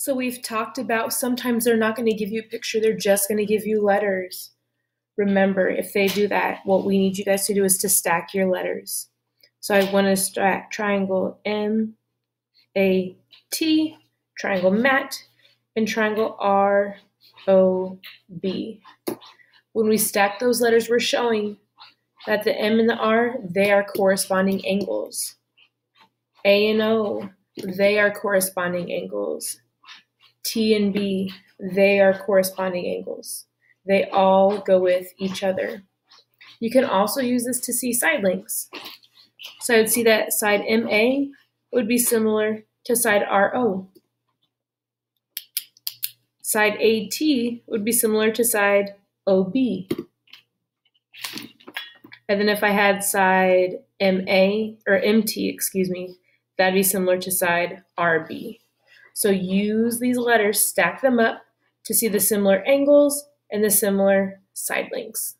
So we've talked about sometimes they're not going to give you a picture, they're just going to give you letters. Remember, if they do that, what we need you guys to do is to stack your letters. So I want to stack triangle M, A, T, triangle MAT, and triangle R, O, B. When we stack those letters, we're showing that the M and the R, they are corresponding angles. A and O, they are corresponding angles. T and B, they are corresponding angles. They all go with each other. You can also use this to see side links. So I would see that side MA would be similar to side RO. Side AT would be similar to side OB. And then if I had side MA, or MT, excuse me, that'd be similar to side RB. So use these letters, stack them up to see the similar angles and the similar side links.